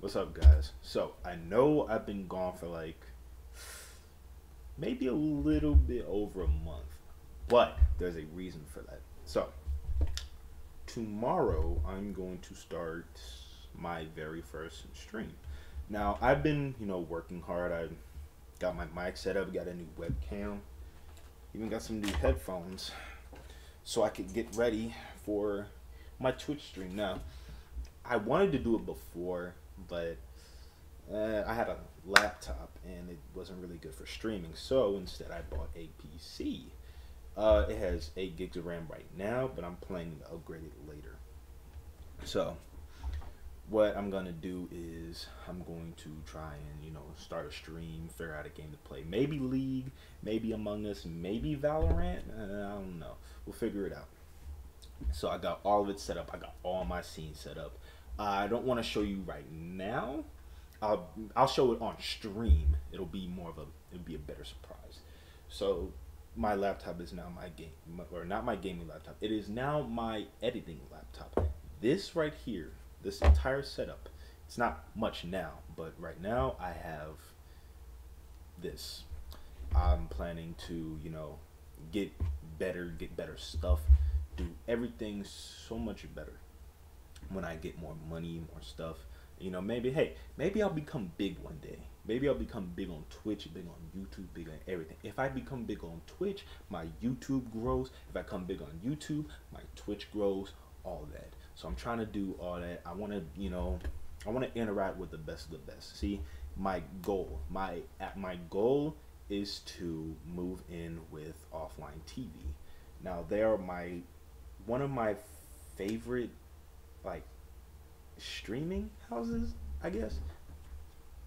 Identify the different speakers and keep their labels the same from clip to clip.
Speaker 1: What's up, guys? So, I know I've been gone for like maybe a little bit over a month, but there's a reason for that. So, tomorrow I'm going to start my very first stream. Now, I've been, you know, working hard. I got my mic set up, got a new webcam, even got some new headphones so I could get ready for my Twitch stream. Now, I wanted to do it before, but uh, I had a laptop and it wasn't really good for streaming. So instead, I bought a PC. Uh, it has 8 gigs of RAM right now, but I'm planning to upgrade it later. So, what I'm gonna do is I'm going to try and you know start a stream, figure out a game to play. Maybe League, maybe Among Us, maybe Valorant. Uh, I don't know. We'll figure it out. So I got all of it set up. I got all my scenes set up. I don't want to show you right now. I'll I'll show it on stream. It'll be more of a it'll be a better surprise. So my laptop is now my game or not my gaming laptop. It is now my editing laptop. This right here, this entire setup. It's not much now, but right now I have this. I'm planning to, you know, get better, get better stuff, do everything so much better when I get more money, more stuff. You know, maybe hey, maybe I'll become big one day. Maybe I'll become big on Twitch, big on YouTube, big on everything. If I become big on Twitch, my YouTube grows. If I come big on YouTube, my Twitch grows. All that. So I'm trying to do all that. I want to, you know, I want to interact with the best of the best. See, my goal, my my goal is to move in with OfflineTV. Now they are my one of my favorite like streaming houses, I guess.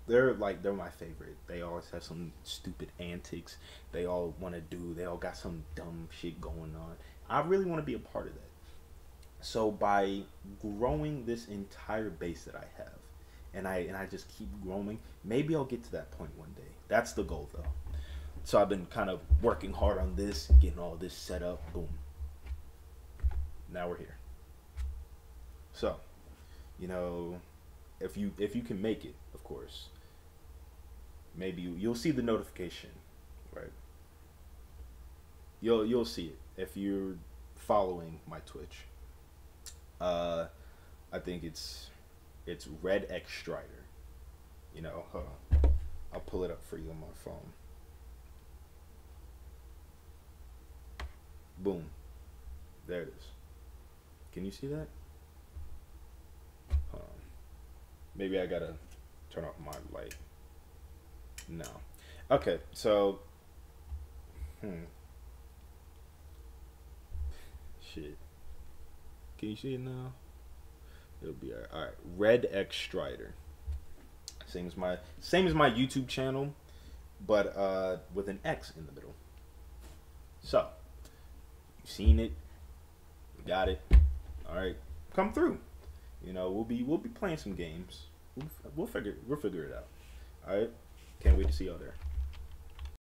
Speaker 1: They're like they're my favorite. They always have some stupid antics. They all want to do. They all got some dumb shit going on. I really want to be a part of that. So by growing this entire base that I have, and I and I just keep growing, maybe I'll get to that point one day. That's the goal though. So I've been kind of working hard on this, getting all this set up. Boom. Now we're here. So, you know, if you if you can make it, of course, maybe you, you'll see the notification, right? You'll you'll see it if you're following my Twitch. Uh, I think it's it's Red X Strider. You know, huh? I'll pull it up for you on my phone. Boom. There it is. Can you see that? Maybe I gotta turn off my light. No. Okay, so. Hmm. Shit. Can you see it now? It'll be alright. All right. Red X Strider. Same as my same as my YouTube channel, but uh, with an X in the middle. So, you've seen it? Got it. All right, come through. You know, we'll be we'll be playing some games. We'll, we'll figure we'll figure it out. All right, can't wait to see y'all there.